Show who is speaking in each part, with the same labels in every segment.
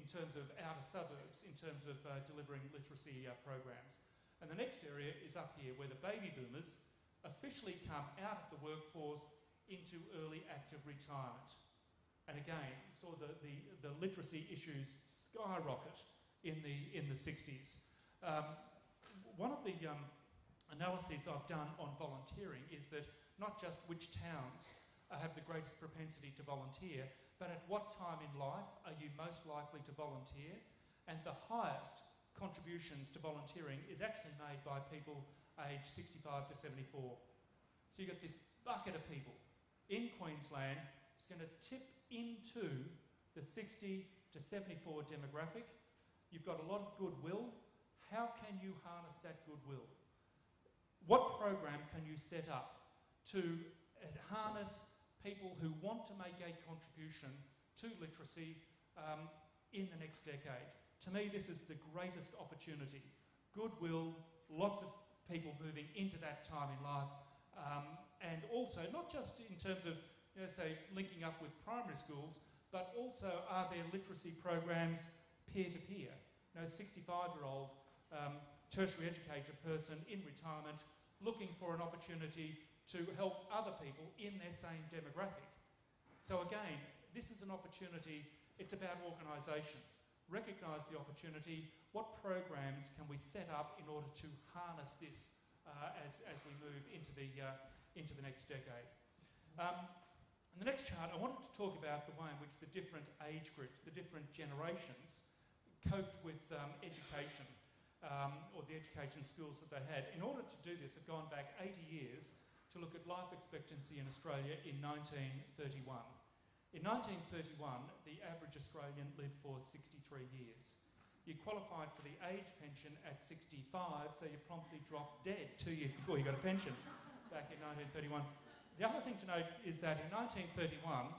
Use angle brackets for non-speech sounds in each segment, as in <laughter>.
Speaker 1: in terms of outer suburbs, in terms of uh, delivering literacy uh, programs. And the next area is up here where the baby boomers officially come out of the workforce into early active retirement. And again, saw the, the, the literacy issues skyrocket in the, in the 60s. Um, one of the um, analyses I've done on volunteering is that not just which towns have the greatest propensity to volunteer, but at what time in life are you most likely to volunteer? And the highest contributions to volunteering is actually made by people aged 65 to 74. So you've got this bucket of people in Queensland is going to tip into the 60 to 74 demographic. You've got a lot of goodwill. How can you harness that goodwill? What program can you set up to harness people who want to make a contribution to literacy um, in the next decade. To me, this is the greatest opportunity. Goodwill, lots of people moving into that time in life, um, and also not just in terms of, you know, say, linking up with primary schools, but also are there literacy programs peer to peer? You know, 65 year old um, tertiary educated person in retirement looking for an opportunity to help other people in their same demographic. So, again, this is an opportunity, it's about organisation. Recognise the opportunity. What programs can we set up in order to harness this uh, as, as we move into the, uh, into the next decade? Um, in the next chart, I wanted to talk about the way in which the different age groups, the different generations, coped with um, education um, or the education skills that they had. In order to do this, I've gone back 80 years to look at life expectancy in Australia in 1931. In 1931, the average Australian lived for 63 years. You qualified for the age pension at 65, so you promptly dropped dead two years before you got a pension back in 1931. The other thing to note is that in 1931,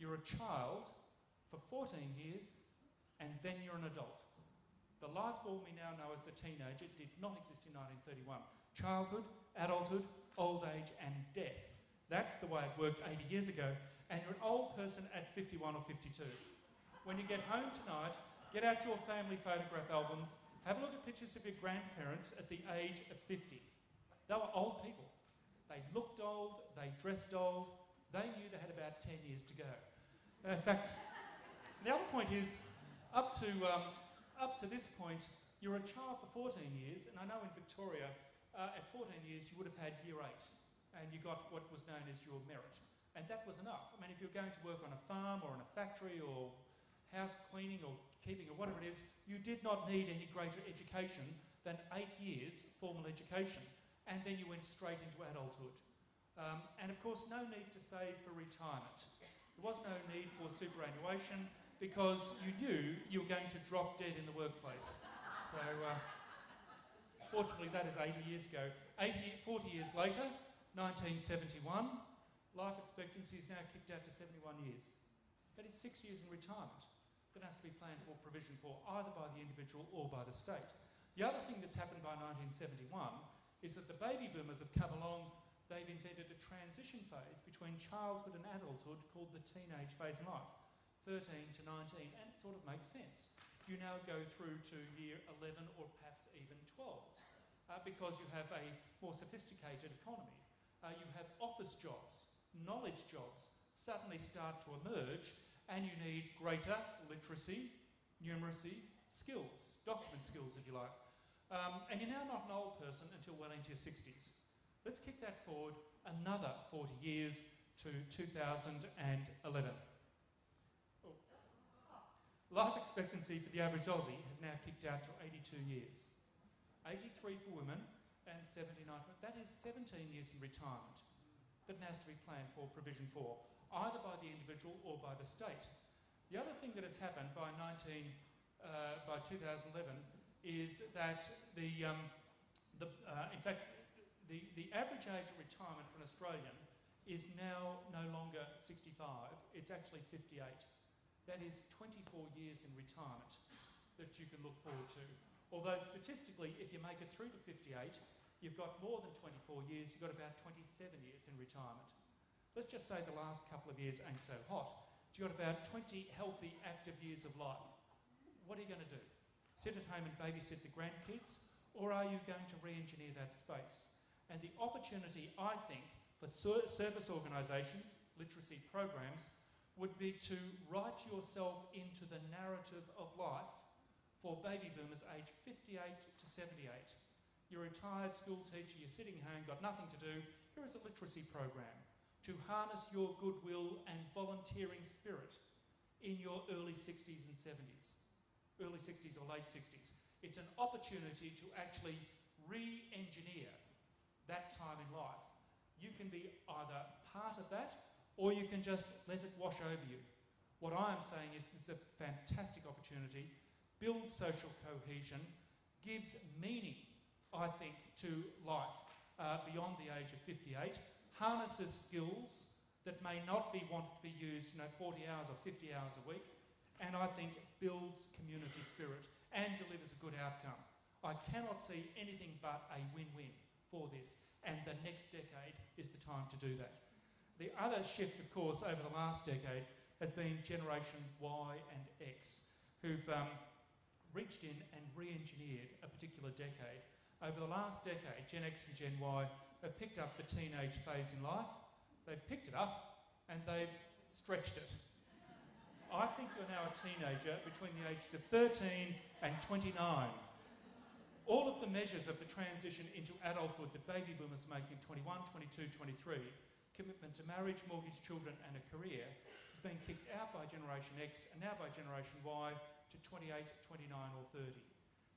Speaker 1: you're a child for 14 years and then you're an adult. The life form we now know as the teenager did not exist in 1931. Childhood, adulthood, old age, and death. That's the way it worked 80 years ago. And you're an old person at 51 or 52. When you get home tonight, get out your family photograph albums, have a look at pictures of your grandparents at the age of 50. They were old people. They looked old, they dressed old, they knew they had about 10 years to go. In fact, the other point is, up to, um, up to this point, you're a child for 14 years, and I know in Victoria, uh, at 14 years, you would have had year eight, and you got what was known as your merit. And that was enough. I mean, if you're going to work on a farm or in a factory or house cleaning or keeping or whatever it is, you did not need any greater education than eight years formal education. And then you went straight into adulthood. Um, and of course, no need to save for retirement. There was no need for superannuation because you knew you were going to drop dead in the workplace. So, uh, Fortunately, that is 80 years ago. 80, 40 years later, 1971, life expectancy is now kicked out to 71 years. That is six years in retirement that has to be planned for provision for either by the individual or by the state. The other thing that's happened by 1971 is that the baby boomers have come along, they've invented a transition phase between childhood and adulthood called the teenage phase in life, 13 to 19, and it sort of makes sense. You now go through to year 11 or perhaps even 12 uh, because you have a more sophisticated economy. Uh, you have office jobs, knowledge jobs suddenly start to emerge, and you need greater literacy, numeracy, skills, document skills, if you like. Um, and you're now not an old person until well into your 60s. Let's kick that forward another 40 years to 2011. Life expectancy for the average Aussie has now kicked out to 82 years. 83 for women and 79 for That is 17 years in retirement that has to be planned for provision for, either by the individual or by the state. The other thing that has happened by 19, uh, by 2011 is that the, um, the uh, in fact, the, the average age of retirement for an Australian is now no longer 65, it's actually 58. That is 24 years in retirement that you can look forward to. Although statistically, if you make it through to 58, you've got more than 24 years, you've got about 27 years in retirement. Let's just say the last couple of years ain't so hot. You've got about 20 healthy, active years of life. what are you going to do? Sit at home and babysit the grandkids? Or are you going to re engineer that space? And the opportunity, I think, for service organisations, literacy programs, would be to write yourself into the narrative of life for baby boomers aged 58 to 78. You're a retired school teacher, you're sitting home, got nothing to do. Here is a literacy program to harness your goodwill and volunteering spirit in your early 60s and 70s, early 60s or late 60s. It's an opportunity to actually re engineer that time in life. You can be either part of that or you can just let it wash over you. What I am saying is this is a fantastic opportunity, builds social cohesion, gives meaning, I think, to life uh, beyond the age of 58, harnesses skills that may not be wanted to be used, you know, 40 hours or 50 hours a week, and I think builds community spirit and delivers a good outcome. I cannot see anything but a win-win for this, and the next decade is the time to do that. The other shift, of course, over the last decade has been Generation Y and X, who've um, reached in and re engineered a particular decade. Over the last decade, Gen X and Gen Y have picked up the teenage phase in life, they've picked it up, and they've stretched it. I think you're now a teenager between the ages of 13 and 29. All of the measures of the transition into adulthood that baby boomers make in 21, 22, 23 commitment to marriage, mortgage, children, and a career has been kicked out by Generation X and now by Generation Y to 28, 29, or 30.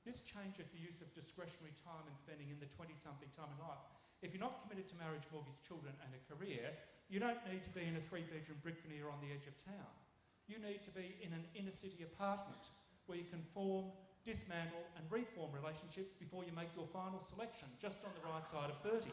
Speaker 1: This changes the use of discretionary time and spending in the 20 something time in life. If you're not committed to marriage, mortgage, children, and a career, you don't need to be in a three bedroom brick veneer on the edge of town. You need to be in an inner city apartment where you can form, dismantle, and reform relationships before you make your final selection, just on the right side of 30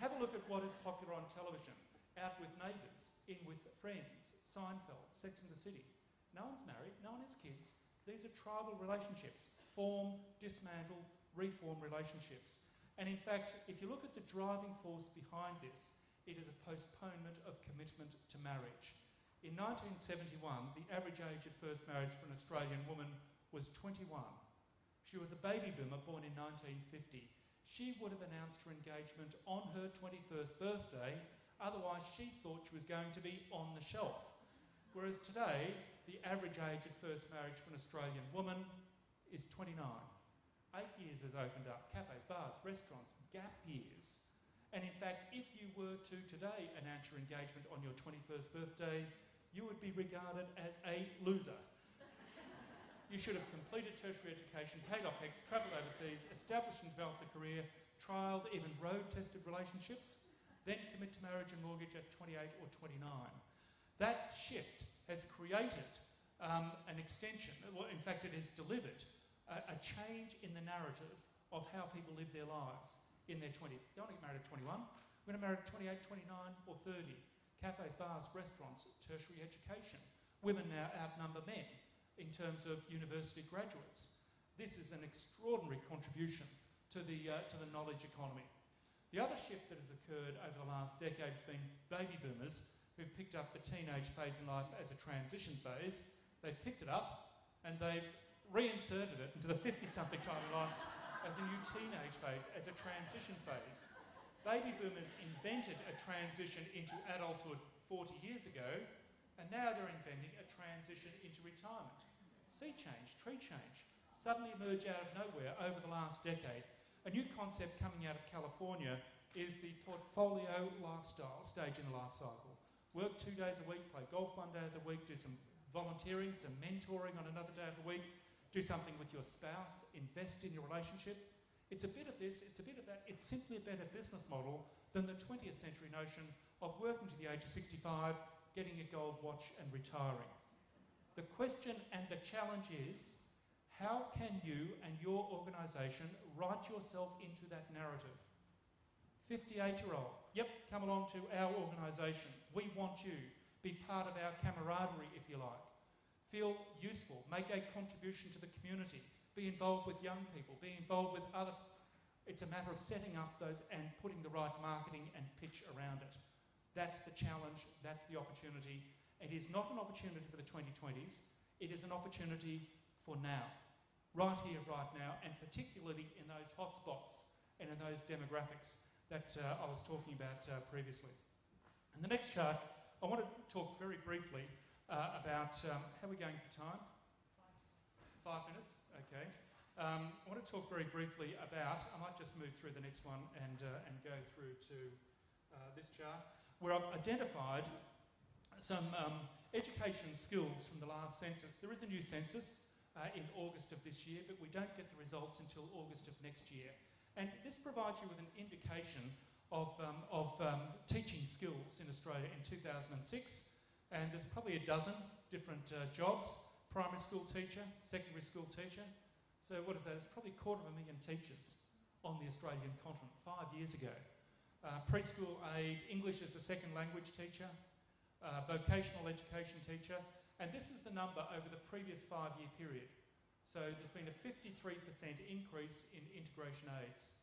Speaker 1: have a look at what is popular on television. Out with neighbours, in with friends, Seinfeld, Sex and the City. No one's married, no one has kids. These are tribal relationships. Form, dismantle, reform relationships. And in fact, if you look at the driving force behind this, it is a postponement of commitment to marriage. In 1971, the average age at first marriage for an Australian woman was 21. She was a baby boomer born in 1950 she would have announced her engagement on her 21st birthday, otherwise, she thought she was going to be on the shelf. Whereas today, the average age at first marriage for an Australian woman is 29. Eight years has opened up cafes, bars, restaurants, gap years. And in fact, if you were to today announce your engagement on your 21st birthday, you would be regarded as a loser. You should have completed tertiary education, paid off HECS, travelled overseas, established and developed a career, trialled, even road tested relationships, then commit to marriage and mortgage at 28 or 29. That shift has created um, an extension, well, in fact, it has delivered a, a, change in the narrative of how people live their lives in their 20s. They don't get married at 21, we're going to marry at 28, 29, or 30. Cafes, bars, restaurants, tertiary education. Women now outnumber men in terms of university graduates. This is an extraordinary contribution to the, uh, to the knowledge economy. The other shift that has occurred over the last decade has been baby boomers who've picked up the teenage phase in life as a transition phase. They've picked it up and they've reinserted it into the 50 something time in life as a new teenage phase, as a transition phase. Baby boomers invented a transition into adulthood 40 years ago, and now they're inventing a transition into retirement sea change, tree change, suddenly emerge out of nowhere over the last decade. A new concept coming out of California is the portfolio lifestyle stage in the life cycle. Work two days a week, play golf one day of the week, do some volunteering, some mentoring on another day of the week, do something with your spouse, invest in your relationship. It's a bit of this, it's a bit of that. It's simply a better business model than the 20th century notion of working to the age of 65, getting a gold watch, and retiring. The question and the challenge is how can you and your organisation write yourself into that narrative? 58 year old, yep, come along to our organisation. We want you. Be part of our camaraderie, if you like. Feel useful. Make a contribution to the community. Be involved with young people. Be involved with other. It's a matter of setting up those and putting the right marketing and pitch around it. That's the challenge. That's the opportunity. It is not an opportunity for the 2020s, it is an opportunity for now, right here, right now, and particularly in those hotspots and in those demographics that uh, I was talking about uh, previously. In the next chart, I want to talk very briefly uh, about um, how we're going for time. Five minutes, okay. Um, I want to talk very briefly about, I might just move through the next one and, uh, and go through to uh, this chart, where I've identified some um, education skills from the last census. There is a new census uh, in August of this year, but we don't get the results until August of next year. And this provides you with an indication of, um, of um, teaching skills in Australia in 2006. And there's probably a dozen different uh, jobs primary school teacher, secondary school teacher. So, what is that? It's probably a quarter of a million teachers on the Australian continent five years ago. Uh, preschool aide, English as a second language teacher, uh, vocational education teacher, and this is the number over the previous five year period. So there's been a 53% increase in integration aides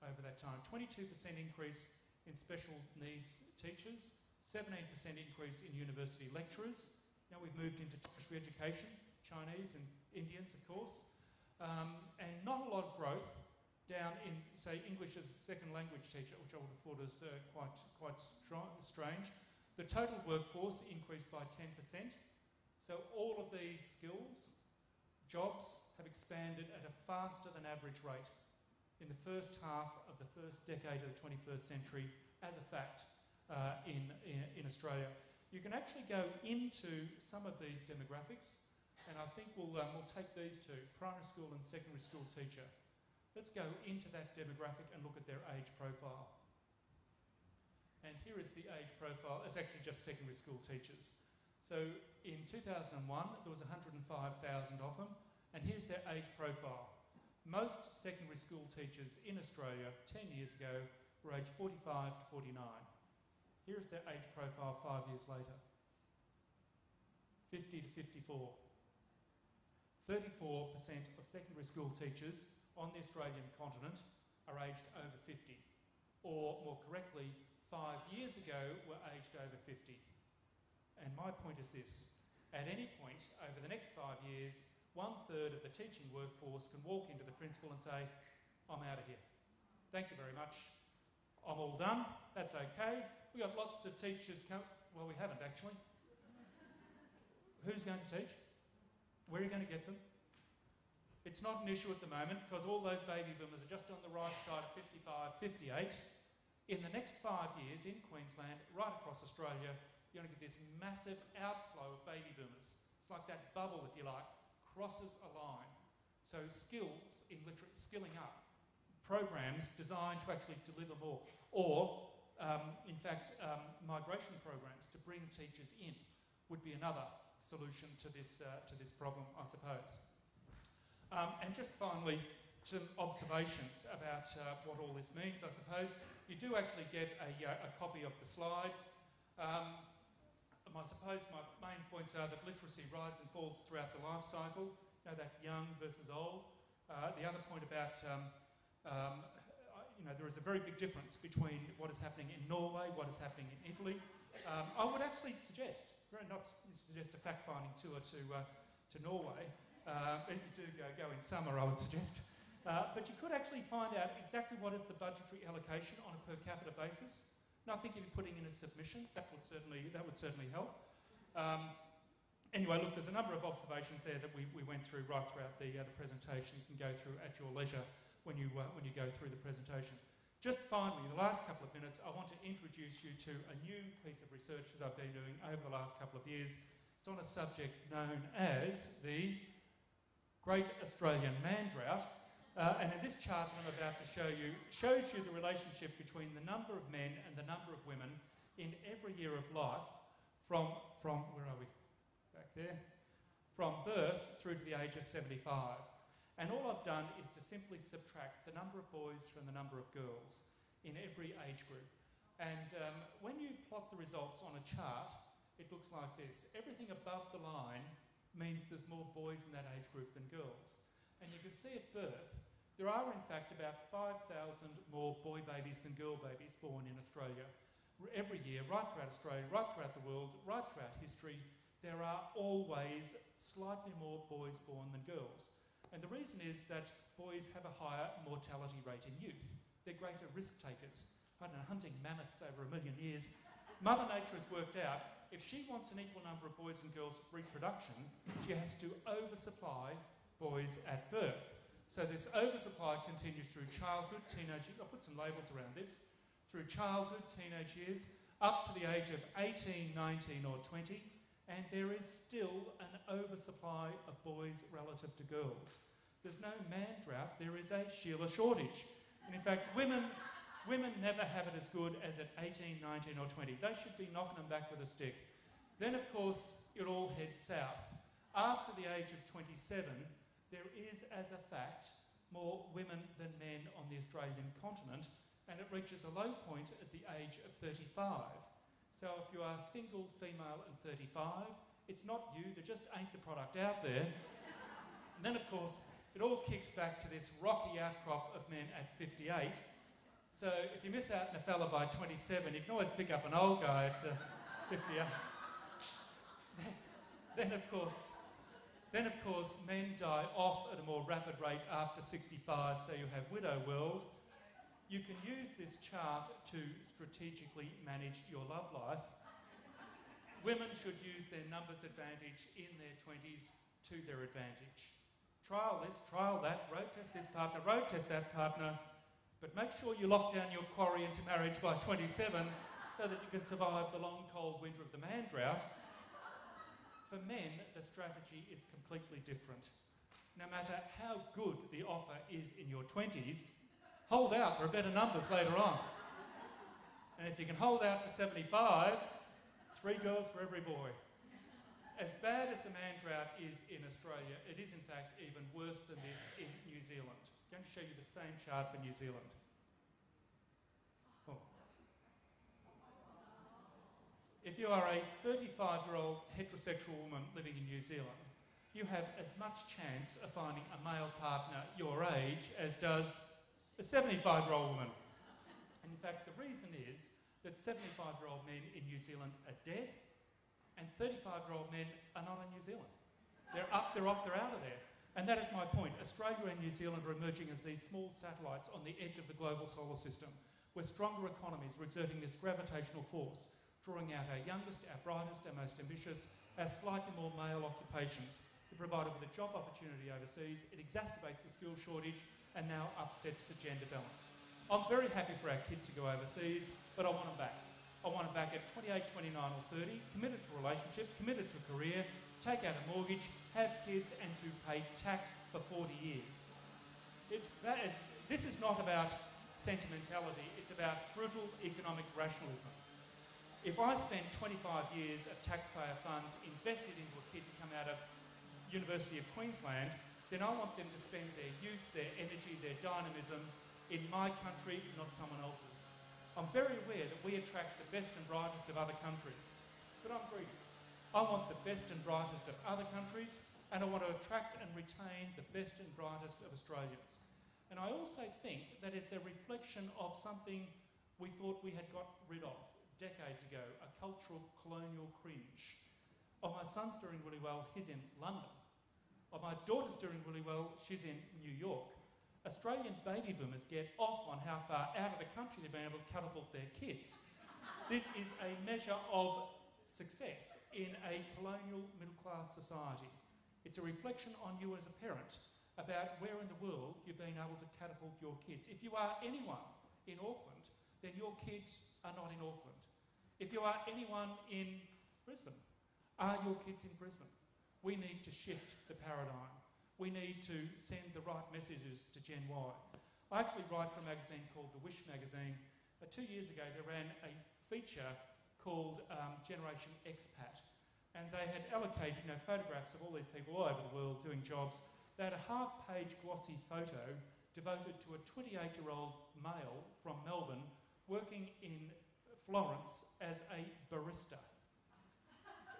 Speaker 1: over that time, 22% increase in special needs teachers, 17% increase in university lecturers. Now we've moved into tertiary education, Chinese and Indians, of course, um, and not a lot of growth down in, say, English as a second language teacher, which I would have thought is uh, quite, quite strange. The total workforce increased by 10%. So all of these skills, jobs, have expanded at a faster than average rate in the first half of the first decade of the 21st century as a fact uh, in, in, in, Australia. You can actually go into some of these demographics, and I think we'll, um, we'll take these two primary school and secondary school teacher. Let's go into that demographic and look at their age profile. And here is the age profile. It's actually just secondary school teachers. So in 2001, there was 105,000 of them, and here's their age profile. Most secondary school teachers in Australia 10 years ago were aged 45 to 49. Here's their age profile five years later 50 to 54. 34% of secondary school teachers on the Australian continent are aged over 50, or more correctly, five years ago were aged over 50. And my point is this at any point over the next five years, one third of the teaching workforce can walk into the principal and say, I'm out of here. Thank you very much. I'm all done. That's okay. We've got lots of teachers come. Well, we haven't actually. Who's going to teach? Where are you going to get them? It's not an issue at the moment because all those baby boomers are just on the right side of 55, 58 in the next five years in Queensland, right across Australia, you're going to get this massive outflow of baby boomers. It's like that bubble, if you like, crosses a line. So skills in literate skilling up, programs designed to actually deliver more, or um, in fact, um, migration programs to bring teachers in would be another solution to this, uh, to this problem, I suppose. Um, and just finally, some observations about uh, what all this means, I suppose. You do actually get a, uh, a copy of the slides. Um, I suppose my main points are that literacy rises and falls throughout the life cycle, you know, that young versus old. Uh, the other point about, um, um, you know, there is a very big difference between what is happening in Norway, what is happening in Italy. Um, I would actually suggest, not suggest a fact-finding tour to, uh, to Norway, uh, if you do go, go in summer, I would suggest. Uh, but you could actually find out exactly what is the budgetary allocation on a per capita basis. And I think if you're putting in a submission, that would certainly, that would certainly help. Um, anyway, look, there's a number of observations there that we, we went through right throughout the, uh, the presentation. You can go through at your leisure when you, uh, when you go through the presentation. Just finally, the last couple of minutes, I want to introduce you to a new piece of research that I've been doing over the last couple of years. It's on a subject known as the Great Australian Man Drought, uh, and in this chart that I'm about to show you, shows you the relationship between the number of men and the number of women in every year of life from, from where are we? Back there. From birth through to the age of 75. And all I've done is to simply subtract the number of boys from the number of girls in every age group. And um, when you plot the results on a chart, it looks like this. Everything above the line means there's more boys in that age group than girls. And you can see at birth, there are in fact about 5,000 more boy babies than girl babies born in Australia every year, right throughout Australia, right throughout the world, right throughout history. there are always slightly more boys born than girls. And the reason is that boys have a higher mortality rate in youth. They're greater risk takers. I don't know, hunting mammoths over a million years. Mother Nature has worked out if she wants an equal number of boys and girls reproduction, she has to oversupply boys at birth. So this oversupply continues through childhood, teenage years. I'll put some labels around this. Through childhood, teenage years, up to the age of 18, 19, or 20, and there is still an oversupply of boys relative to girls. There's no man drought, there is a Sheila shortage. And in fact, women, women never have it as good as at 18, 19, or 20. They should be knocking them back with a stick. Then, of course, it all heads south. After the age of 27, there is, as a fact, more women than men on the Australian continent, and it reaches a low point at the age of 35. So if you are single, female, and 35, it's not you, there just ain't the product out there. <laughs> and then, of course, it all kicks back to this rocky outcrop of men at 58. So if you miss out on a fella by 27, you can always pick up an old guy at uh, 58. <laughs> then, then, of course, then of course, men die off at a more rapid rate after 65, so you have widow world you can use this chart to strategically manage your love life. Women should use their numbers advantage in their 20s to their advantage. Trial this, trial that, road test this partner, road test that partner, but make sure you lock down your quarry into marriage by 27 so that you can survive the long cold winter of the man drought. For men, the strategy is completely different. No matter how good the offer is in your 20s, hold out, there are better numbers later on. And if you can hold out to 75, three girls for every boy. As bad as the man drought is in Australia, it is in fact even worse than this in New Zealand. I'm going to show you the same chart for New Zealand. If you are a 35 year old heterosexual woman living in New Zealand, you have as much chance of finding a male partner your age as does a 75 year old woman. And in fact, the reason is that 75 year old men in New Zealand are dead, and 35 year old men are not in New Zealand. They're up, they're off, they're out of there. And that is my point. Australia and New Zealand are emerging as these small satellites on the edge of the global solar system, where stronger economies are exerting this gravitational force, drawing out our youngest, our brightest, our most ambitious, our slightly more male occupations. It provided with a job opportunity overseas, it exacerbates the skill shortage, and now upsets the gender balance. I'm very happy for our kids to go overseas, but I want them back. I want them back at 28, 29 or 30, committed to a relationship, committed to a career, take out a mortgage, have kids and to pay tax for 40 years. It's, that is, this is not about sentimentality, it's about brutal economic rationalism. If I spend 25 years of taxpayer funds invested into a kid to come out of University of Queensland then I want them to spend their youth, their energy, their dynamism in my country, not someone else's. I'm very aware that we attract the best and brightest of other countries, but I'm greedy. I want the best and brightest of other countries, and I want to attract and retain the best and brightest of Australians. And I also think that it's a reflection of something we thought we had got rid of decades ago a cultural colonial cringe. Oh, my son's doing really well, he's in London. Oh, my daughter's doing really well. She's in New York. Australian baby boomers get off on how far out of the country they've been able to catapult their kids. this is a measure of success in a colonial middle class society. It's a reflection on you as a parent about where in the world you've been able to catapult your kids. If you are anyone in Auckland, then your kids are not in Auckland. If you are anyone in Brisbane, are your kids in Brisbane? We need to shift the paradigm. We need to send the right messages to Gen Y. I actually write for a magazine called The Wish magazine. Uh, two years ago, they ran a feature called um, Generation Expat. And they had allocated you know, photographs of all these people all over the world doing jobs. They had a half page glossy photo devoted to a 28 year old male from Melbourne working in Florence as a barista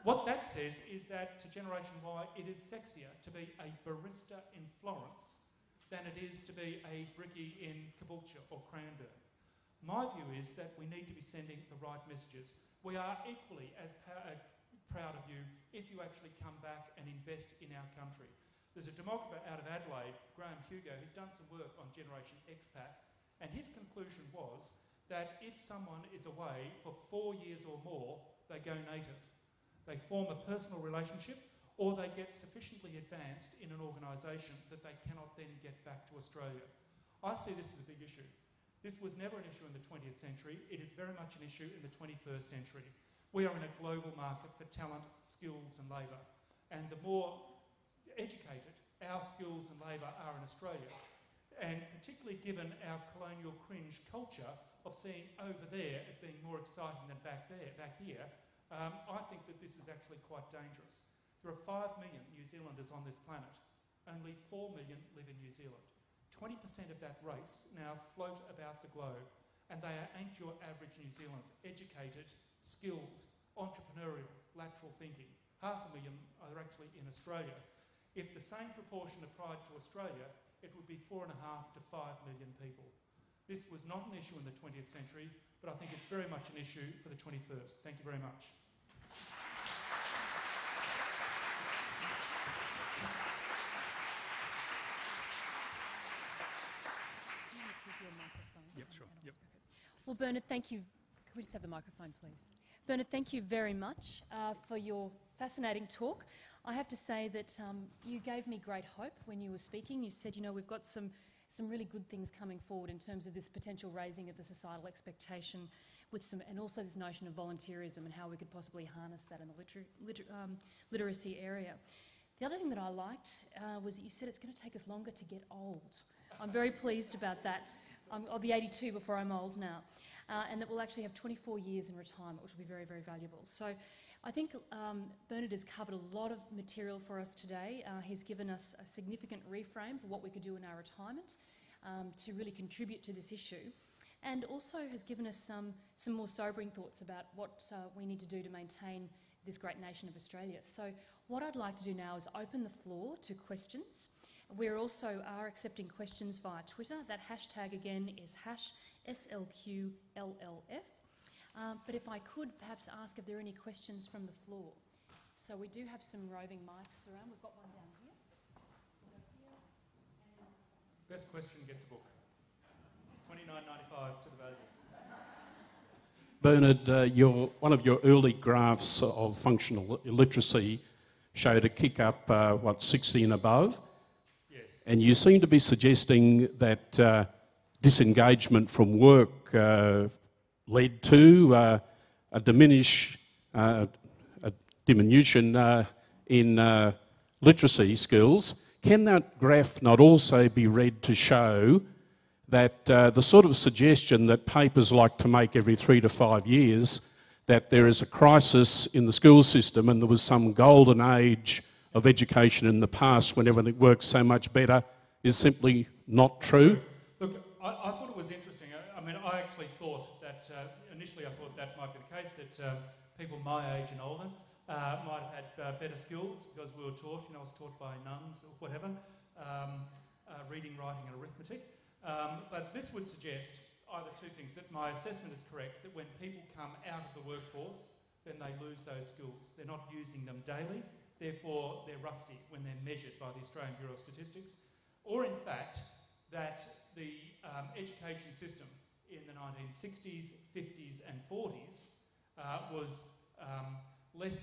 Speaker 1: what that says is that to Generation Y, it is sexier to be a barista in Florence than it is to be a brickie in Caboolture or Cranbourne. My view is that we need to be sending the right messages. We are equally as uh, proud of you if you actually come back and invest in our country. There's a demographer out of Adelaide, Graeme Hugo, who's done some work on Generation Expat, and his conclusion was that if someone is away for four years or more, they go native. They form a personal relationship or they get sufficiently advanced in an organisation that they cannot then get back to Australia. I see this as a big issue. This was never an issue in the 20th century. It is very much an issue in the 21st century. We are in a global market for talent, skills, and labour. And the more educated our skills and labour are in Australia, and particularly given our colonial cringe culture of seeing over there as being more exciting than back there, back here, um, I think that this is actually quite dangerous. There are 5 million New Zealanders on this planet. Only 4 million live in New Zealand. 20% of that race now float about the globe, and they ain't your average New Zealanders. Educated, skilled, entrepreneurial, lateral thinking. Half a million are actually in Australia. If the same proportion applied to Australia, it would be four and a half to five million people. This was not an issue in the 20th century, but I think it's very much an issue for the 21st. Thank you very much.
Speaker 2: Yep, sure. Yep.
Speaker 3: Well, Bernard, thank you. Could we just have the microphone, please? Bernard, thank you very much uh, for your fascinating talk. I have to say that um, you gave me great hope when you were speaking. You said, you know, we've got some, some really good things coming forward in terms of this potential raising of the societal expectation with some, and also this notion of volunteerism and how we could possibly harness that in the liter liter um, literacy area. The other thing that I liked uh, was that you said it's going to take us longer to get old. I'm very pleased about that. Um, I'll be 82 before I'm old now. Uh, and that we'll actually have 24 years in retirement, which will be very, very valuable. So I think um, Bernard has covered a lot of material for us today. Uh, he's given us a significant reframe for what we could do in our retirement um, to really contribute to this issue. And also has given us some, some more sobering thoughts about what uh, we need to do to maintain this great nation of Australia. So what I'd like to do now is open the floor to questions. We also are accepting questions via Twitter. That hashtag again is hash SLQLLF. Um, but if I could perhaps ask if there are any questions from the floor. So we do have some roving mics around. We've got one down here.
Speaker 1: Best question gets a book. Twenty nine ninety five to the value.
Speaker 2: Bernard, uh, your, one of your early graphs of functional literacy showed a kick up, uh, what, 60 and above?
Speaker 1: Yes.
Speaker 2: And you seem to be suggesting that uh, disengagement from work uh, led to uh, a diminish, uh, a diminution uh, in uh, literacy skills. Can that graph not also be read to show that uh, the sort of suggestion that papers like to make every three to five years that there is a crisis in the school system and there was some golden age of education in the past when everything worked so much better is simply not true?
Speaker 1: Look, I, I thought it was interesting. I, I, mean, I actually thought that, uh, initially I thought that might be the case, that um, people my age and older uh, might have had uh, better skills because we were taught, you know, I was taught by nuns or whatever, um, uh, reading, writing and arithmetic. Um, but this would suggest either two things that my assessment is correct, that when people come out of the workforce, then they lose those skills. They're not using them daily, therefore, they're rusty when they're measured by the Australian Bureau of Statistics. Or, in fact, that the um, education system in the 1960s, 50s, and 40s uh, was um, less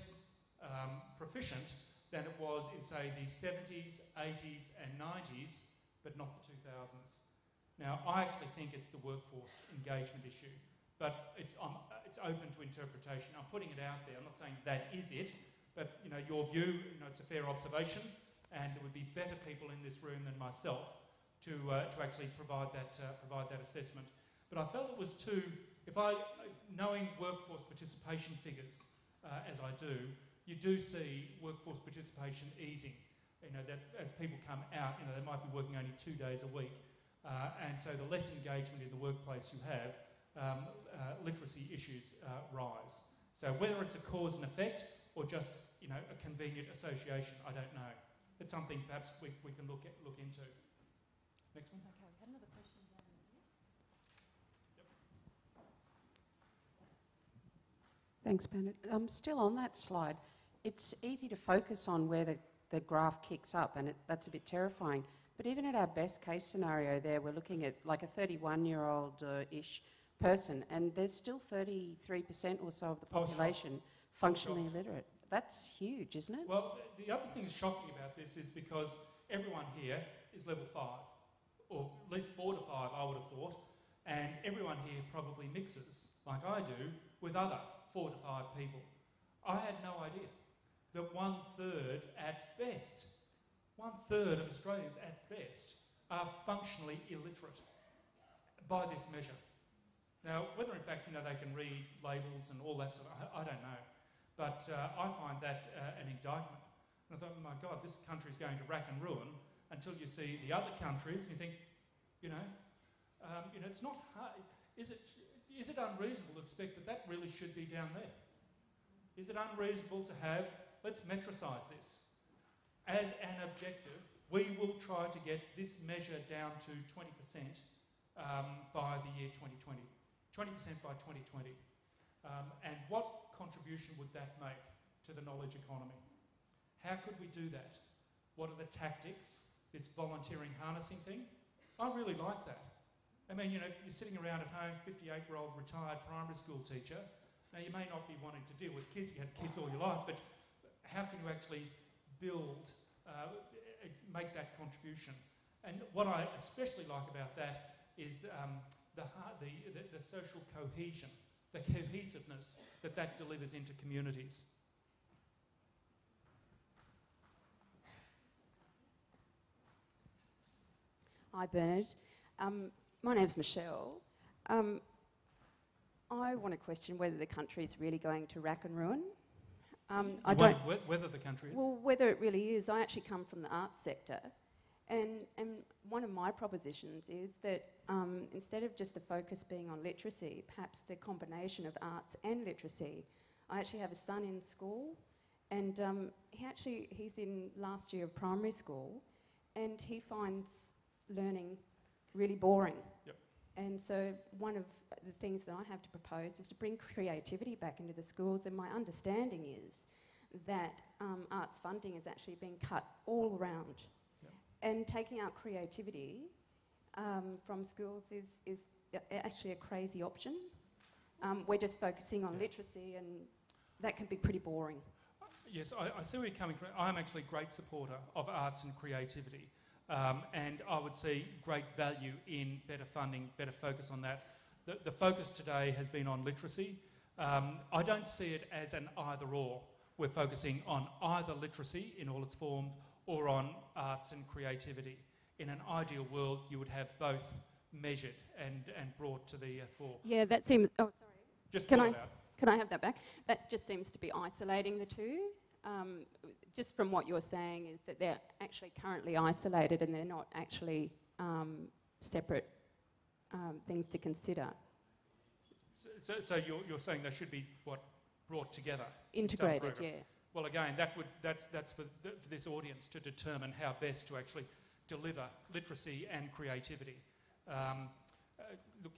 Speaker 1: um, proficient than it was in, say, the 70s, 80s, and 90s, but not the 2000s. Now, I actually think it's the workforce engagement issue, but it's, um, it's open to interpretation. I'm putting it out there. I'm not saying that is it, but you know, your view, you know, it's a fair observation, and there would be better people in this room than myself to, uh, to actually provide that, uh, provide that assessment. But I felt it was too, if I, knowing workforce participation figures uh, as I do, you do see workforce participation easing. You know, that as people come out, you know, they might be working only two days a week, uh, and so the less engagement in the workplace you have, um, uh, literacy issues uh, rise. So whether it's a cause and effect or just you know a convenient association, I don't know. It's something perhaps we, we can look at, look into. Next one.
Speaker 3: Okay, we had another question down here.
Speaker 4: Thanks, Bernard. Um, still on that slide, it's easy to focus on where the, the graph kicks up, and it, that's a bit terrifying. But even at our best case scenario, there we're looking at like a 31 year old ish person, and there's still 33% or so of the
Speaker 1: Oh,
Speaker 4: population functionally
Speaker 1: shocked.
Speaker 4: illiterate. That's huge, isn't it?
Speaker 1: Well, the other thing that's shocking about this is because everyone here is level five, or at least four to five, I would have thought, and everyone here probably mixes, like I do, with other four to five people. I had no idea that one third at best, one third of Australians at best, are functionally illiterate by this measure. Now, whether in fact you know they can read labels and all that sort of, I, I don't know. But uh, I find that uh, an indictment. And I thought, oh my God, this country is going to rack and ruin until you see the other countries and you think, you know, um, you know, it's not hard. Is it, is it unreasonable to expect that that really should be down there? Is it unreasonable to have, let's metricise this. As an objective, we will try to get this measure down to 20% um, by the year 2020. 20% by 2020. Um, and what contribution would that make to the knowledge economy? How could we do that? What are the tactics? This volunteering harnessing thing? I really like that. I mean, you know, you're sitting around at home, 58 year old retired primary school teacher. Now, you may not be wanting to deal with kids, you had kids all your life, but how can you actually build, uh, make that contribution? And what I especially like about that is um, the, the, the, the social cohesion the cohesiveness that that delivers into communities.
Speaker 5: Hi, Bernard. Um, my name's Michelle. Um, I want to question whether the country is really going to rack and ruin. Um, I
Speaker 1: Whether-
Speaker 5: don't.
Speaker 1: Whether the country is.
Speaker 5: Well, whether it really is, I actually come from the arts sector, and, and one of my propositions is that um, instead of just the focus being on literacy, perhaps the combination of arts and literacy. I actually have a son in school, and um, he actually he's in last year of primary school, and he finds learning really boring.
Speaker 1: Yep.
Speaker 5: And so one of the things that I have to propose is to bring creativity back into the schools, and my understanding is that um, arts funding is actually being cut all around.
Speaker 1: Yep.
Speaker 5: And taking out creativity um, from schools is, is actually a crazy option. Um, we're just focusing on
Speaker 1: Yeah.
Speaker 5: literacy, and that can be pretty boring.
Speaker 1: Yes, I, I see where you're coming from. I'm actually a great supporter of arts and creativity. Um, and I would see great value in better funding, better focus on that. The, the focus today has been on literacy. Um, I don't see it as an either or. We're focusing on either literacy in all its forms or on arts and creativity. In an ideal world, you would have both measured and, and brought to the uh, fore.
Speaker 5: Yeah, that seems. Oh, sorry.
Speaker 1: Just
Speaker 5: Can I- Can I have that back? That just seems to be isolating the two. Um, just from what you're saying, is that they're actually currently isolated and they're not actually um, separate um, things to consider.
Speaker 1: So, so, so you're, you're saying they should be, what, brought together?
Speaker 5: Integrated,
Speaker 1: program.
Speaker 5: yeah.
Speaker 1: Well, again, that would, that's, that's for, th- for this audience to determine how best to actually deliver literacy and creativity. Um, uh, look,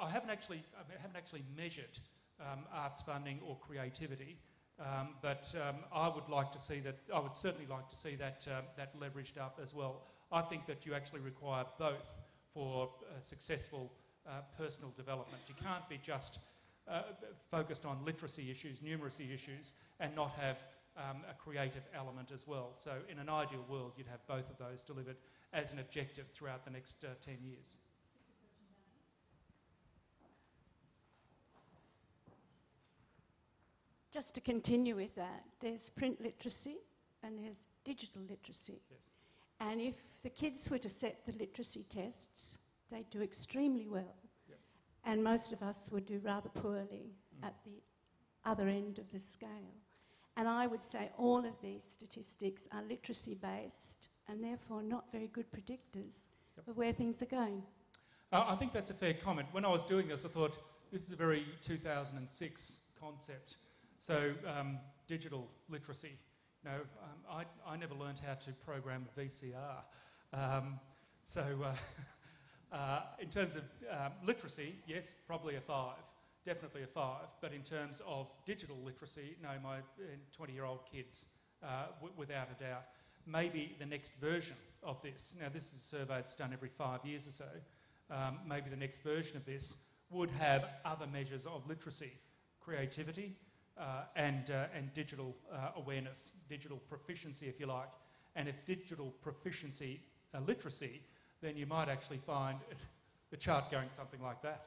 Speaker 1: I I haven't actually, I haven't actually measured um, arts funding or creativity, um, but um, I would like to see that. I would certainly like to see that uh, that leveraged up as well. I think that you actually require both for uh, successful uh, personal development. You can't be just uh, focused on literacy issues, numeracy issues, and not have um, a creative element as well. So, in an ideal world, you'd have both of those delivered as an objective throughout the next uh, 10 years.
Speaker 6: Just to continue with that, there's print literacy and there's digital literacy.
Speaker 1: Yes.
Speaker 6: And if the kids were to set the literacy tests, they'd do extremely well.
Speaker 1: Yep.
Speaker 6: And most of us would do rather poorly
Speaker 1: Mm.
Speaker 6: at the other end of the scale. And I would say all of these statistics are literacy based and therefore not very good predictors
Speaker 1: Yep.
Speaker 6: of where things are going.
Speaker 1: Uh, I think that's a fair comment. When I was doing this, I thought this is a very 2006 concept. So, um, digital literacy. You know, um, I, I never learned how to program VCR. Um, so, uh, <laughs> uh, in terms of um, literacy, yes, probably a five. definitely a five. But in terms of digital literacy, no, my 20 year old kids, uh, without a doubt. Maybe the next version of this, now this is a survey that's done every five years or so, um, maybe the next version of this would have other measures of literacy, creativity, uh, and, uh, and digital uh, awareness, digital proficiency, if you like. And if digital proficiency, uh, literacy, then you might actually find <laughs> the chart going something like that.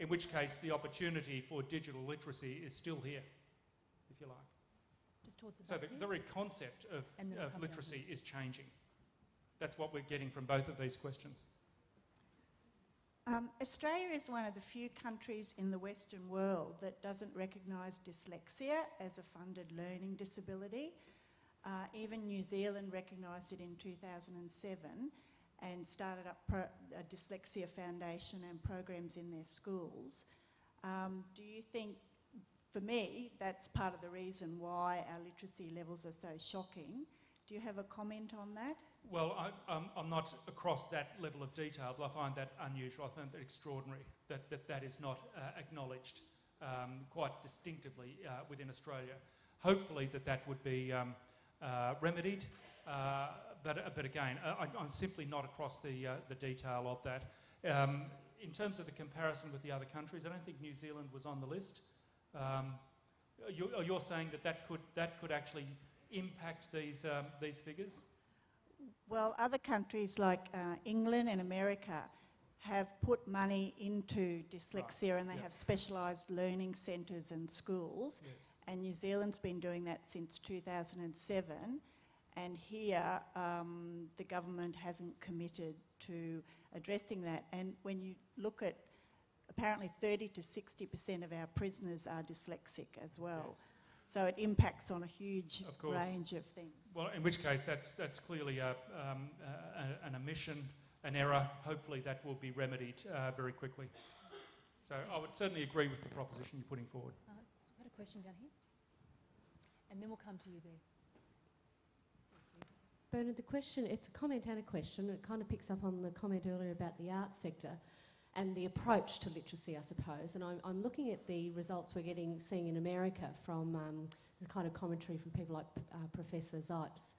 Speaker 1: In which case, the opportunity for digital literacy is still here, if you like.
Speaker 3: Just towards the
Speaker 1: So the very concept of,
Speaker 3: And then it'll
Speaker 1: of literacy is changing. That's what we're getting from both of these questions.
Speaker 7: Um, Australia is one of the few countries in the Western world that doesn't recognise dyslexia as a funded learning disability. Uh, even New Zealand recognised it in 2007 and started up a dyslexia foundation and programs in their schools. Um, do you think, for me, that's part of the reason why our literacy levels are so shocking? Do you have a comment on that?
Speaker 1: Well, I, um, I'm not across that level of detail, but I find that unusual. I find that extraordinary that that, that is not uh, acknowledged um, quite distinctively uh, within Australia. Hopefully, that that would be um, uh, remedied. Uh, but, uh, but again, I, I'm simply not across the, uh, the detail of that. Um, in terms of the comparison with the other countries, I don't think New Zealand was on the list. Um, you, you're saying that that could, that could actually impact these, um, these figures?
Speaker 7: Well, other countries like uh, England and America have put money into dyslexia and they
Speaker 1: yeah.
Speaker 7: have specialised learning centres and schools.
Speaker 1: Yes.
Speaker 7: And New Zealand's been doing that since 2007. And here, um, the government hasn't committed to addressing that. And when you look at, apparently 30 to 60% of our prisoners are dyslexic as well.
Speaker 1: Yes.
Speaker 7: So it impacts on a huge
Speaker 1: Of
Speaker 7: range of things.
Speaker 1: Well, in which case, that's, that's clearly a, um, a, an omission, an error. Hopefully, that will be remedied uh, very quickly. So I would certainly agree with the proposition you're putting forward.
Speaker 3: Uh, I've got a question down here. And then we'll come to you there.
Speaker 8: Bernard, the question, it's a comment and a question. It kind of picks up on the comment earlier about the arts sector and the approach to literacy, I suppose. And I'm, I'm looking at the results we're getting, seeing in America from um, the kind of commentary from people like uh, Professor Zipes,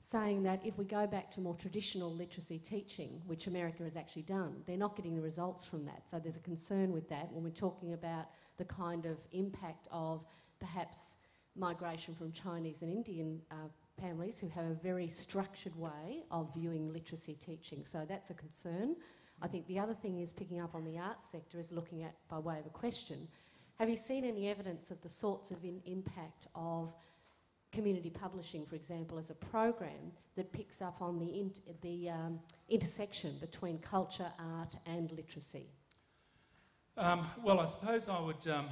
Speaker 8: saying that if we go back to more traditional literacy teaching, which America has actually done, they're not getting the results from that. So there's a concern with that when we're talking about the kind of impact of perhaps migration from Chinese and Indian uh, families who have a very structured way of viewing literacy teaching. So that's a concern. I think the other thing is picking up on the arts sector is looking at, by way of a question, have you seen any evidence of the sorts of in- impact of community publishing, for example, as a program that picks up on the, int- the um, intersection between culture, art, and literacy?
Speaker 1: Um, well, I suppose I would. Um,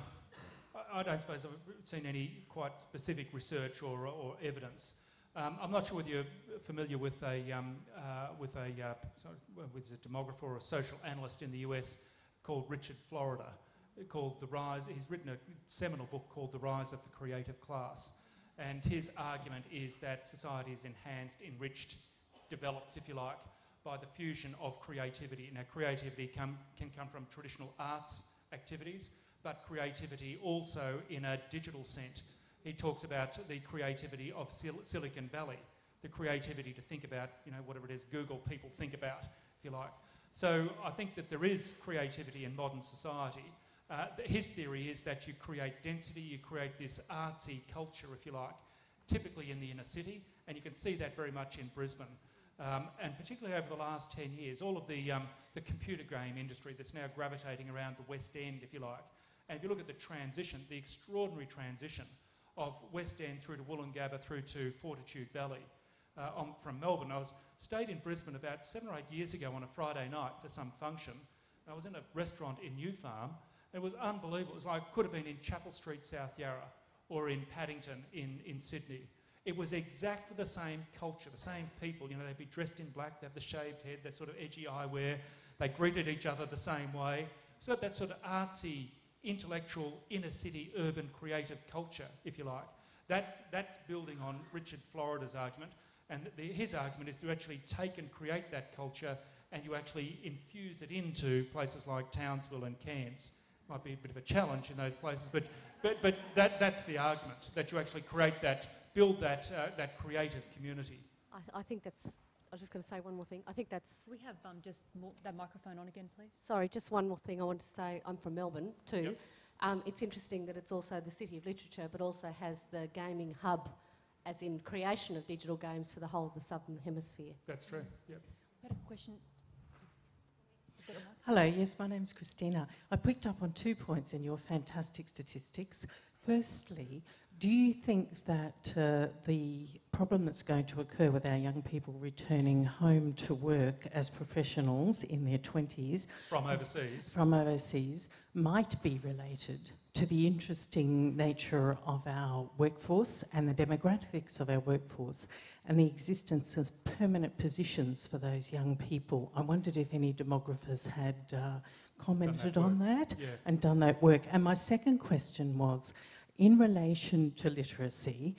Speaker 1: I don't suppose I've seen any quite specific research or, or evidence. Um, I'm not sure whether you're familiar with a um, uh, with a uh, sorry, with a demographer or a social analyst in the US called Richard Florida, called the rise. He's written a seminal book called The Rise of the Creative Class, and his argument is that society is enhanced, enriched, developed, if you like, by the fusion of creativity. Now, creativity come, can come from traditional arts activities, but creativity also in a digital sense. He talks about the creativity of Sil- Silicon Valley, the creativity to think about, you know, whatever it is Google people think about, if you like. So I think that there is creativity in modern society. Uh, his theory is that you create density, you create this artsy culture, if you like, typically in the inner city, and you can see that very much in Brisbane. Um, and particularly over the last 10 years, all of the, um, the computer game industry that's now gravitating around the West End, if you like. And if you look at the transition, the extraordinary transition of West End through to Woolloongabba through to Fortitude Valley uh, on, from Melbourne. I was stayed in Brisbane about seven or eight years ago on a Friday night for some function. I was in a restaurant in New Farm. It was unbelievable. It was like could have been in Chapel Street, South Yarra, or in Paddington in, in Sydney. It was exactly the same culture, the same people. You know, they'd be dressed in black, they had the shaved head, their sort of edgy eyewear. They greeted each other the same way. So that sort of artsy, intellectual, inner city, urban, creative culture, if you like. That's, that's building on Richard Florida's argument. And the, his argument is to actually take and create that culture and you actually infuse it into places like Townsville and Cairns might be a bit of a challenge in those places, but, but, but that, that's the argument, that you actually create that, build that, uh, that creative community.
Speaker 8: I, th- I think that's. I was just going to say one more thing. I think that's.
Speaker 3: We have um, just more, that microphone on again, please?
Speaker 8: Sorry, just one more thing I want to say. I'm from Melbourne too.
Speaker 1: Yep.
Speaker 8: Um, it's interesting that it's also the city of literature, but also has the gaming hub, as in creation of digital games for the whole of the southern hemisphere.
Speaker 1: That's true. Yep.
Speaker 3: We had a question. Is that a mic?
Speaker 9: Hello, yes, my name's Christina. I picked up on two points in your fantastic statistics. Firstly, do you think that uh, the problem that's going to occur with our young people returning home to work as professionals in their 20s
Speaker 1: From overseas.
Speaker 9: from overseas might be related to the interesting nature of our workforce and the demographics of our workforce and the existence of permanent positions for those young people. I wondered if any demographers had uh, commented on that
Speaker 1: Yeah.
Speaker 9: and done that work. And my second question was in relation to literacy,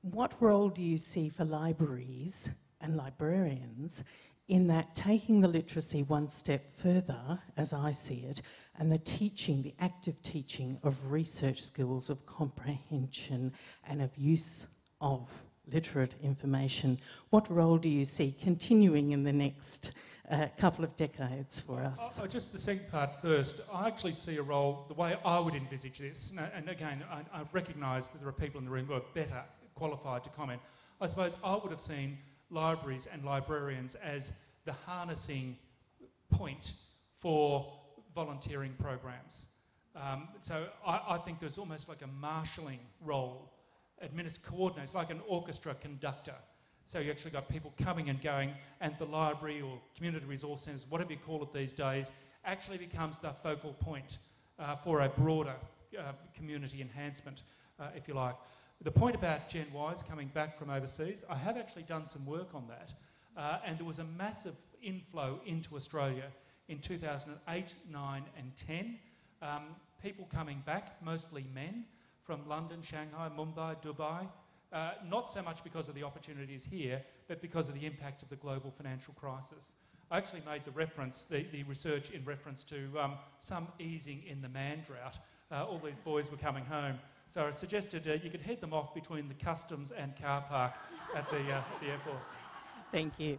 Speaker 9: what role do you see for libraries and librarians in that taking the literacy one step further, as I see it, and the teaching, the active teaching of research skills, of comprehension, and of use of literate information? What role do you see continuing in the next uh, couple of decades for us?
Speaker 1: Oh, oh, just the second part first. I actually see a role, the way I would envisage this, and, and again, I, I recognise that there are people in the room who are better qualified to comment. I suppose I would have seen libraries and librarians as the harnessing point for volunteering programs. Um, so I, I think there's almost like a marshalling role, administ- coordinates, like an orchestra conductor. So you actually got people coming and going, and the library or community resource centres, whatever you call it these days, actually becomes the focal point uh, for a broader uh, community enhancement, uh, if you like. The point about Gen Ys coming back from overseas, I have actually done some work on that, uh, and there was a massive inflow into Australia in 2008, 9, and 10. Um, people coming back, mostly men, from London, Shanghai, Mumbai, Dubai, uh, not so much because of the opportunities here, but because of the impact of the global financial crisis. I actually made the reference, the, the research in reference to um, some easing in the man drought. Uh, all these boys were coming home. So I suggested uh, you could head them off between the customs and car park at the, uh, at the airport.
Speaker 9: Thank you.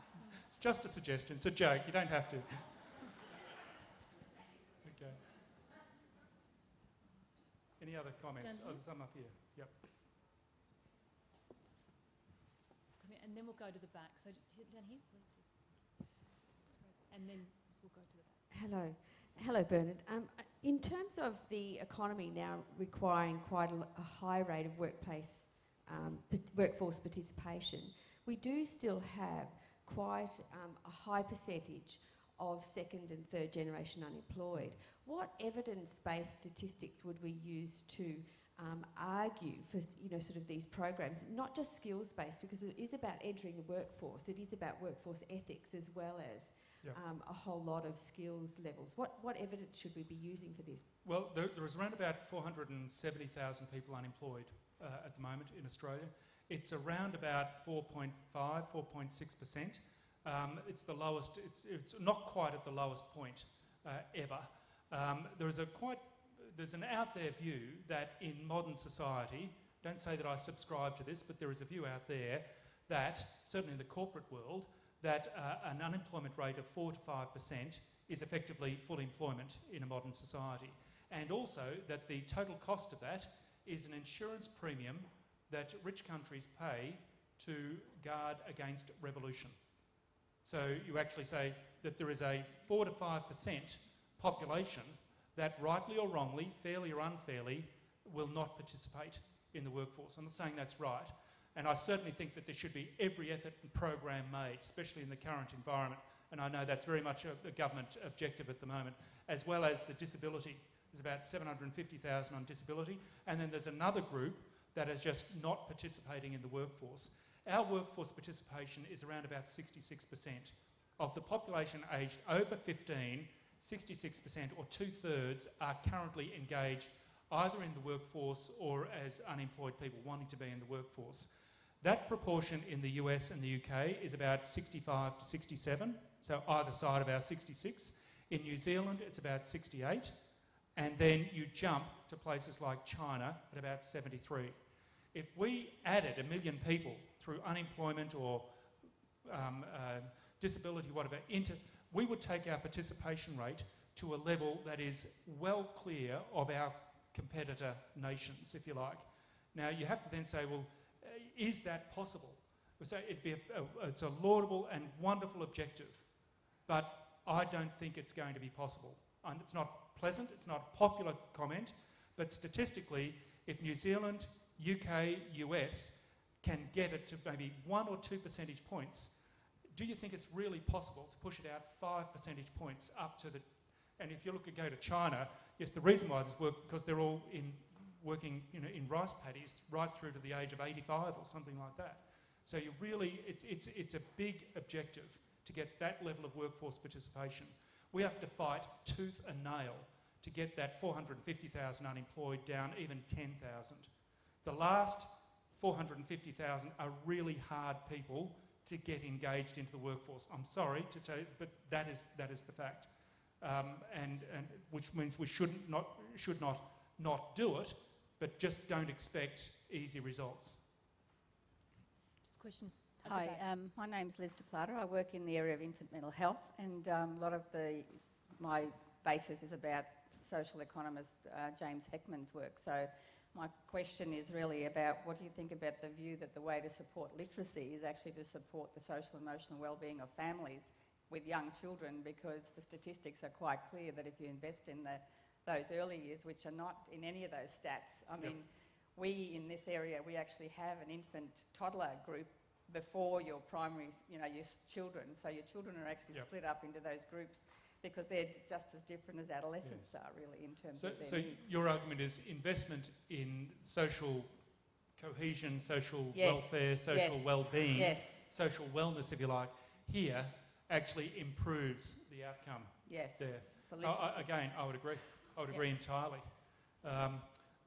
Speaker 1: It's just a suggestion, it's a joke, you don't have to. okay. Any other comments? Oh, there's some up here. Yep.
Speaker 3: Come here, and then we'll go to the back. So down here. And then we'll go to the back.
Speaker 10: Hello. Hello, Bernard. Um, in terms of the economy now requiring quite a high rate of workplace um, workforce participation, we do still have quite um, a high percentage of second and third generation unemployed. What evidence-based statistics would we use to um, argue for you know sort of these programs, not just skills-based, because it is about entering the workforce. It is about workforce ethics as well as
Speaker 1: Yep.
Speaker 10: um, a whole lot of skills levels. What, what evidence should we be using for this?
Speaker 1: Well, there, there is around about 470,000 people unemployed uh, at the moment in Australia. It's around about 4.5, 4.6%. Um, it's the lowest, it's, it's not quite at the lowest point uh, ever. Um, there is a quite, there's an out there view that in modern society, don't say that I subscribe to this, but there is a view out there that, certainly in the corporate world, that uh, an unemployment rate of 4 to 5% is effectively full employment in a modern society. And also that the total cost of that is an insurance premium that rich countries pay to guard against revolution. So you actually say that there is a 4 to 5% population that, rightly or wrongly, fairly or unfairly, will not participate in the workforce. I'm not saying that's right. And I certainly think that there should be every effort and program made, especially in the current environment. And I know that's very much a, a government objective at the moment, as well as the disability. There's about 750,000 on disability. And then there's another group that is just not participating in the workforce. Our workforce participation is around about 66%. Of the population aged over 15, 66% or two thirds are currently engaged either in the workforce or as unemployed people wanting to be in the workforce. That proportion in the US and the UK is about 65 to 67, so either side of our 66. In New Zealand, it's about 68. and then you jump to places like China at about 73. If we added a million people through unemployment or um, uh, disability, whatever, into, we would take our participation rate to a level that is well clear of our competitor nations, if you like. Now, you have to then say, well, uh, is that possible? Say it'd be a, a, it's a laudable and wonderful objective, but I don't think it's going to be possible. And it's not pleasant, it's not popular comment, but statistically, if New Zealand, UK, US can get it to maybe one or two percentage points, do you think it's really possible to push it out five percentage points up to the and if you look at go to China, yes, the reason why this works because they're all in working you know, in rice paddies right through to the age of 85 or something like that. So you really, it's, it's, it's a big objective to get that level of workforce participation. We have to fight tooth and nail to get that 450,000 unemployed down even 10,000. The last 450,000 are really hard people to get engaged into the workforce. I'm sorry to tell you, but that is, that is the fact um, and, and which means we should not, not, should not not do it, but just don't expect easy results.
Speaker 3: Just a question.
Speaker 11: Hi, um, my name's Liz de Plata. I work in the area of infant mental health, and um, a lot of the my basis is about social economist uh, James Heckman's work. So, my question is really about what do you think about the view that the way to support literacy is actually to support the social and emotional well-being of families with young children because the statistics are quite clear that if you invest in the, those early years, which are not in any of those stats, I mean, we in this area, we actually have an infant toddler group before your primary, you know, your children. So your children are actually yep. split up into those groups because they're just as different as adolescents yeah. are, really, in terms
Speaker 1: so,
Speaker 11: of their
Speaker 1: So
Speaker 11: needs.
Speaker 1: your argument is investment in social cohesion, social yes. welfare, social yes. well-being, yes. social wellness, if you like, here actually improves the outcome.
Speaker 11: Yes.
Speaker 1: There. I, again, I would agree. I would agree entirely. Um,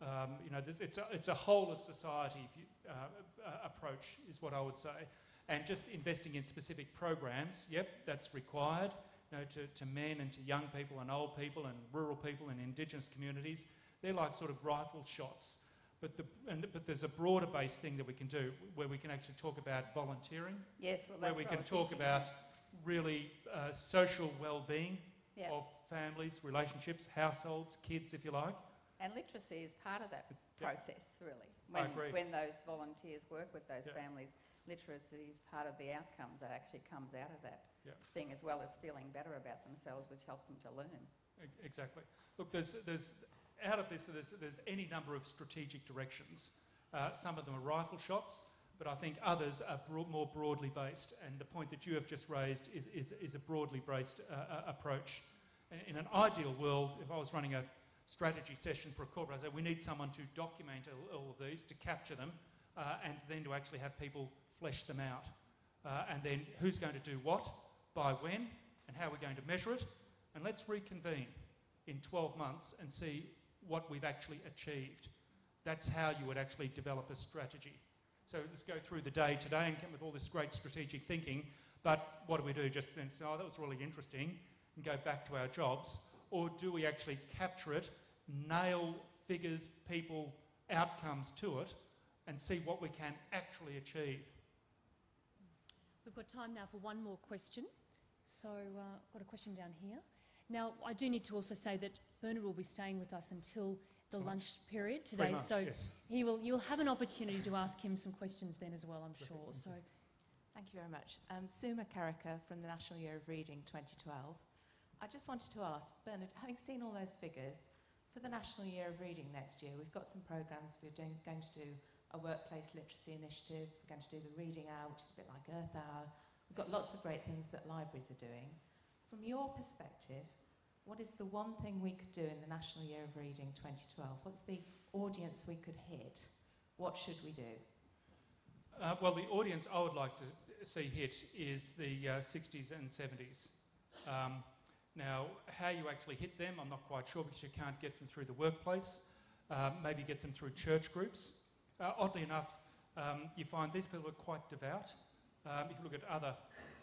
Speaker 1: um, you know, it's a, it's a whole of society uh, uh, approach, is what I would say. And just investing in specific programs, yep, that's required. You know, to, to men and to young people and old people and rural people and indigenous communities, they're like sort of rifle shots. But, the, and, but there's a broader based thing that we can do where we can actually talk about volunteering.
Speaker 11: Yes, well,
Speaker 1: where we can talk about really uh, social well-being yep. of families, relationships, households, kids, if you like.
Speaker 11: And literacy is part of that process, really. When, when those volunteers work with those yep. families, literacy is part of the outcomes that actually comes out of that thing, as well as feeling better about themselves, which helps them to learn.
Speaker 1: Exactly. Look, there's, there's out of this, there's, there's any number of strategic directions. Uh, some of them are rifle shots, but I think others are bro- more broadly based. And the point that you have just raised is, is, is a broadly based uh, uh, approach. In an ideal world, if I was running a strategy session for a corporate, I'd say we need someone to document all, all of these, to capture them, uh, and then to actually have people flesh them out. Uh, and then who's going to do what, by when, and how we're going to measure it. And let's reconvene in 12 months and see what we've actually achieved. That's how you would actually develop a strategy. So let's go through the day today and come with all this great strategic thinking. But what do we do? Just then say, oh, that was really interesting, and go back to our jobs? Or do we actually capture it, nail figures, people, outcomes to it, and see what we can actually achieve?
Speaker 3: We've got time now for one more question. So uh, I've got a question down here. Now, I do need to also say that Bernard will be staying with us until the lunch period today.
Speaker 1: Much,
Speaker 3: so
Speaker 1: yes.
Speaker 3: he will, you'll have an opportunity to ask him some questions then as well, I'm sure. So,
Speaker 12: Thank you very much. Um, Suma Karika from the National Year of Reading 2012. I just wanted to ask, Bernard, having seen all those figures, for the National Year of Reading next year, we've got some programmes. We're doing, going to do a workplace literacy initiative. We're going to do the Reading Hour, which is a bit like Earth Hour. We've got lots of great things that libraries are doing. From your perspective, what is the one thing we could do in the National Year of Reading 2012? What's the audience we could hit? What should we do?
Speaker 1: Uh, well, the audience I would like to see hit is the uh, 60s and 70s. Um, now, how you actually hit them, I'm not quite sure because you can't get them through the workplace. Uh, maybe get them through church groups. Uh, oddly enough, um, you find these people are quite devout. Um, if you look at other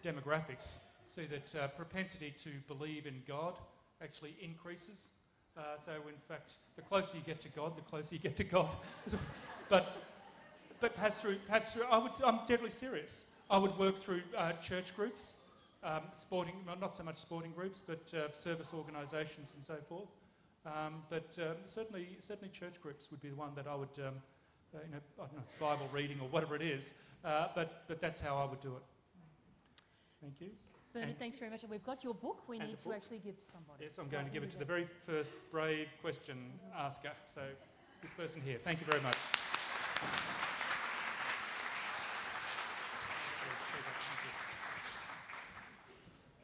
Speaker 1: demographics, see that uh, propensity to believe in God actually increases Uh, so, in fact, the closer you get to God, the closer you get to God. <laughs> but, but perhaps through, perhaps through, I would, I'm deadly serious. I would work through uh, church groups, um, sporting, well, not so much sporting groups, but uh, service organisations and so forth. Um, but um, certainly, certainly church groups would be the one that I would, um, uh, you know, I don't know, it's Bible reading or whatever it is, uh, but, but that's how I would do it. Thank you.
Speaker 3: Bernard,
Speaker 1: And-
Speaker 3: thanks very much. And we've got your book we need to
Speaker 1: book.
Speaker 3: actually give to somebody.
Speaker 1: Yes, I'm
Speaker 3: So
Speaker 1: going to give it to the very first brave question asker. So, this person here. Thank you very much.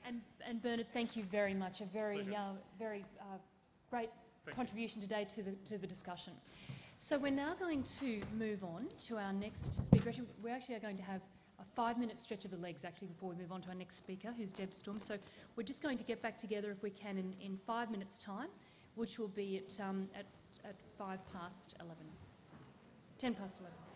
Speaker 3: And, and Bernard, thank you very much. A very, uh, very uh, great
Speaker 1: Thank you.
Speaker 3: contribution today to the, to the discussion. So we're now going to move on to our next speaker. We actually are going to have a five-minute stretch of the legs, actually, before we move on to our next speaker, who's Deb Storm. So we're just going to get back together, if we can, in, in five minutes' time, which will be at, um, at, at five past 11. Ten past 11.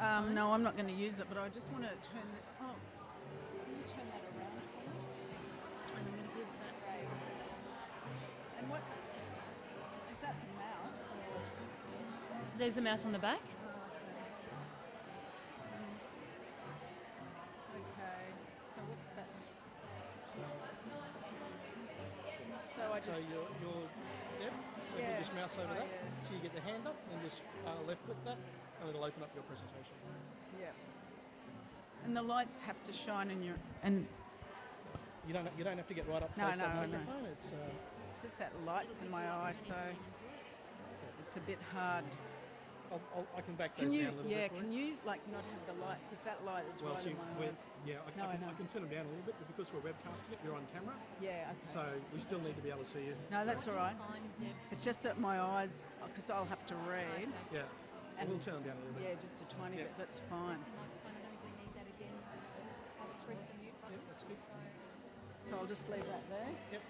Speaker 13: Um, no, I'm not going to use it, but I just want to turn this. Oh, can you turn that around?
Speaker 3: And I'm going to give that to...
Speaker 13: And what's. Is that the mouse? Or?
Speaker 3: There's the mouse on the back.
Speaker 13: Okay, so what's that? So I just.
Speaker 14: you're, you're Deb, so
Speaker 13: Yeah.
Speaker 14: you just mouse over
Speaker 13: Oh,
Speaker 14: that.
Speaker 13: yeah.
Speaker 14: So you get the hand up and just uh, left click that, and it'll open up your presentation.
Speaker 13: Yeah. And the lights have to shine in your. And
Speaker 14: You don't you don't have to get right up
Speaker 13: No,
Speaker 14: close to that
Speaker 13: no, I know.
Speaker 14: microphone. It's uh,
Speaker 13: just that light's in my eye, so it's a bit hard.
Speaker 14: I'll, I'll, I can back
Speaker 13: Can
Speaker 14: those
Speaker 13: you,
Speaker 14: down a little
Speaker 13: yeah,
Speaker 14: bit. for
Speaker 13: can you like not have the light because that light is
Speaker 14: Well,
Speaker 13: right in my eyes.
Speaker 14: yeah, I,
Speaker 13: No,
Speaker 14: I,
Speaker 13: I
Speaker 14: can,
Speaker 13: know.
Speaker 14: I can turn them down a little bit, but because we're webcasting it, you're on camera.
Speaker 13: Yeah, okay.
Speaker 14: So we still need to be able to see you.
Speaker 13: No,
Speaker 14: So-
Speaker 13: that's all right. It's just that my eyes, because I'll have to read.
Speaker 14: Yeah.
Speaker 13: And
Speaker 14: we'll turn them down a little bit.
Speaker 13: Yeah, just a tiny bit. That's fine. So I'll just leave that there.
Speaker 14: Yep.